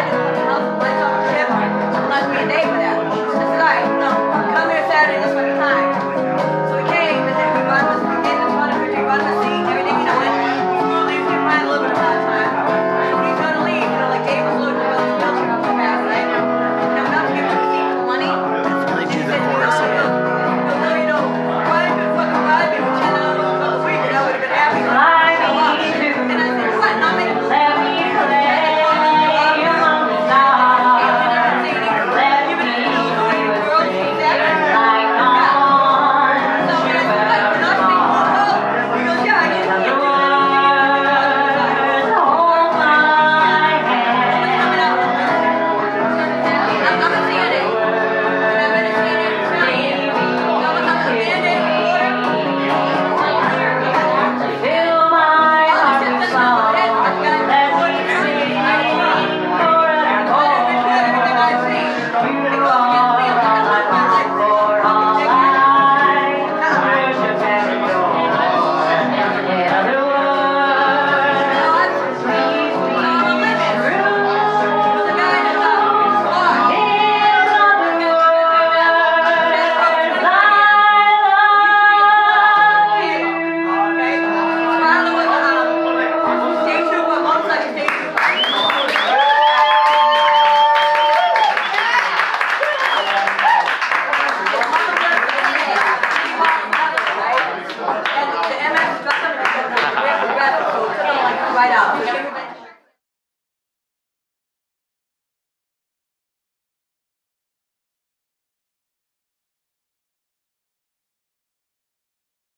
I